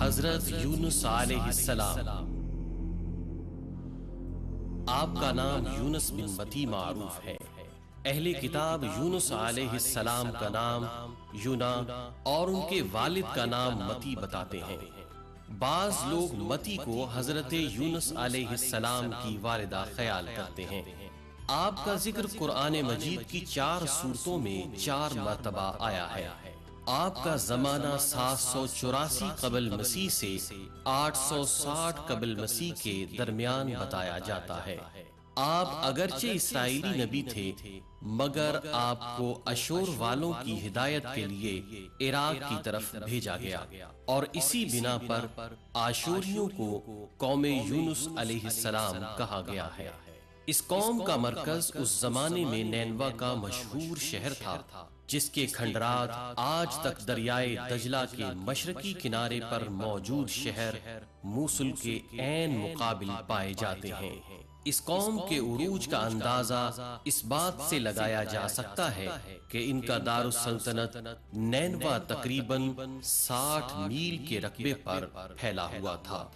حضرت یونس علیہ السلام۔ آپ کا نام یونس بن متی معروف ہے۔ اہل کتاب یونس علیہ السلام کا نام یونا اور ان کے والد کا نام متی بتاتے ہیں۔ بعض لوگ متی کو حضرت یونس علیہ السلام کی والدہ خیال کرتے ہیں۔ آپ کا ذکر قرآن مجید کی چار صورتوں میں چار مرتبہ آیا ہے۔ آپ کا زمانہ سات سو چوراسی قبل مسیح سے آٹھ سو ساٹھ قبل مسیح کے درمیان بتایا جاتا ہے۔ آپ اگرچہ اسرائیلی نبی تھے، مگر آپ کو اشور والوں کی ہدایت کے لیے عراق کی طرف بھیجا گیا۔ اور اسی بنا پر آشوریوں کو قوم یونس علیہ السلام کہا گیا ہے۔ اس قوم کا مرکز اس زمانے میں نینوا کا مشہور شہر تھا جس کے کھنڈرات آج تک دریائے دجلہ کے مشرقی کنارے پر موجود شہر موسل کے عین مقابل پائے جاتے ہیں۔ اس قوم کے عروج کا اندازہ اس بات سے لگایا جا سکتا ہے کہ ان کا دار السلطنت نینوا تقریباً ساٹھ میل کے رقبے پر پھیلا ہوا تھا۔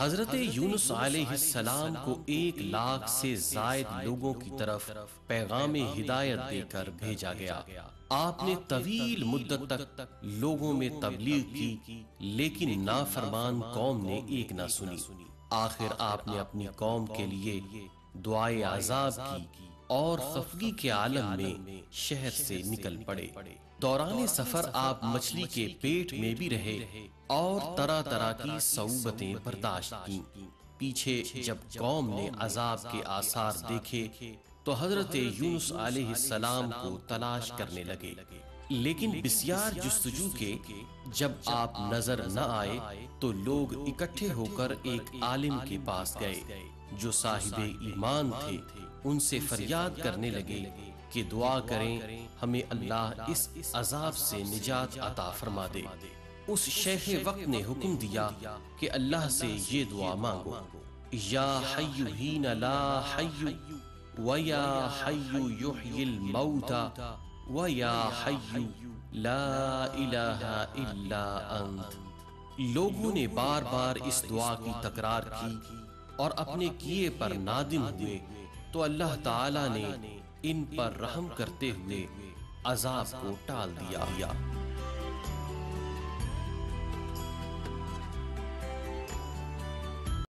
حضرت یونس علیہ السلام کو ایک لاکھ سے زائد لوگوں کی طرف پیغام ہدایت دے کر بھیجا گیا۔ آپ نے طویل مدت تک لوگوں میں تبلیغ کی لیکن نافرمان قوم نے ایک نہ سنی۔ آخر آپ نے اپنی قوم کے لیے دعائے عذاب کی۔ اور خفگی کے عالم میں شہر سے نکل پڑے۔ دوران سفر آپ مچھلی کے پیٹ میں بھی رہے اور طرح طرح کی صعوبتیں برداشت کی پیچھے جب قوم نے عذاب کے آثار دیکھے تو حضرت یونس علیہ السلام کو تلاش کرنے لگے۔ لیکن بسیار جستجو کے جب آپ نظر نہ آئے تو لوگ اکٹھے ہو کر ایک عالم کے پاس گئے۔ جو صاحب ایمان تھے، ان سے فریاد کرنے لگے کہ دعا کریں، ہمیں اللہ اس عذاب سے نجات عطا فرما دے۔ اس شیخ وقت نے حکم دیا کہ اللہ سے یہ دعا مانگو۔ یا حیو ہین لا حیو ویا حیو یحیی الموتا ویا حیو لا الہ الا انت۔ لوگوں نے بار بار اس دعا کی تکرار کی اور اپنے کیے پر نادم ہوئے۔ تو اللہ تعالی نے ان پر رحم کرتے ہوئے عذاب کو ٹال دیا۔